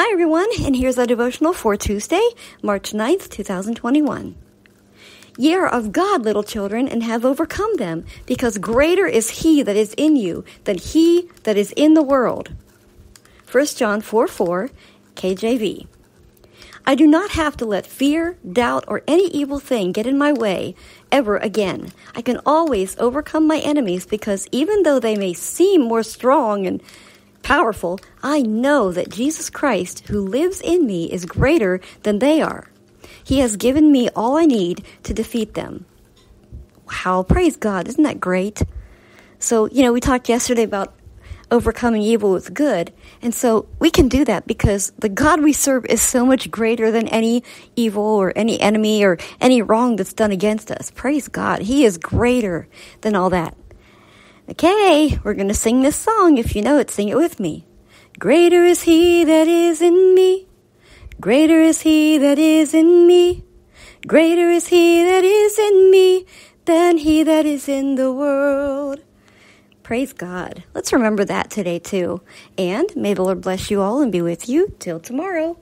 Hi, everyone, and here's our devotional for Tuesday, March 9th, 2021. Ye are of God, little children, and have overcome them, because greater is He that is in you than He that is in the world. 1 John 4 4, KJV. I do not have to let fear, doubt, or any evil thing get in my way ever again. I can always overcome my enemies because even though they may seem more strong and powerful, I know that Jesus Christ, who lives in me, is greater than they are. He has given me all I need to defeat them. Wow, praise God. Isn't that great? So, you know, we talked yesterday about overcoming evil with good. And so we can do that because the God we serve is so much greater than any evil or any enemy or any wrong that's done against us. Praise God. He is greater than all that. Okay, we're going to sing this song. If you know it, sing it with me. Greater is he that is in me. Greater is he that is in me. Greater is he that is in me than he that is in the world. Praise God. Let's remember that today too. And may the Lord bless you all and be with you till tomorrow.